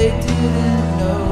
they didn't know.